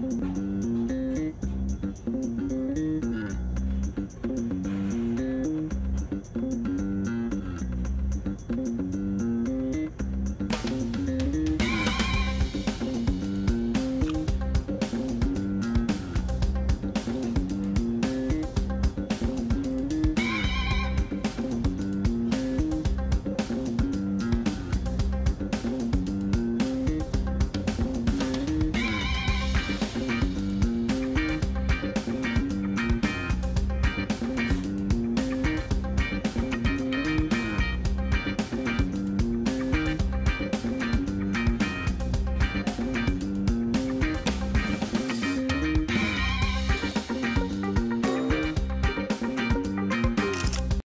Música